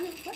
আমি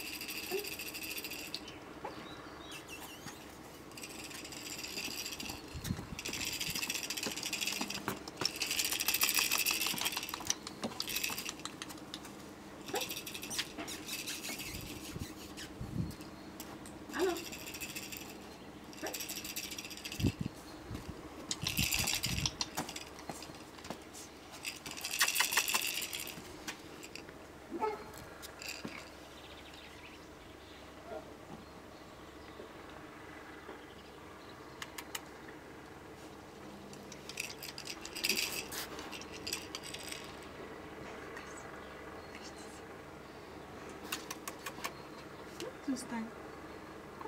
Ты устань.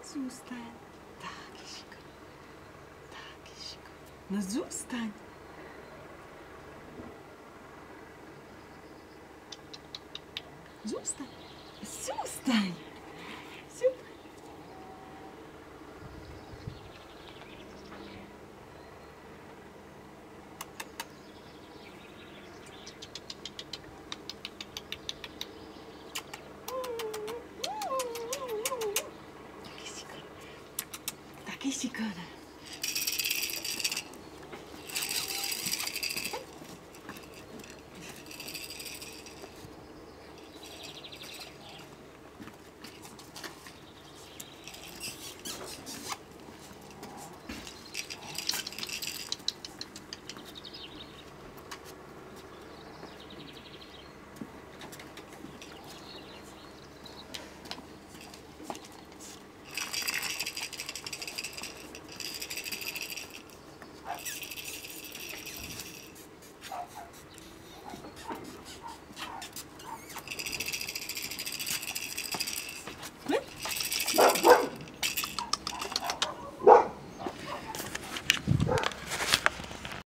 Азу устань. Так, Ишика. Так, Ишика. Назу устань. Зустань. Зустань. 岸か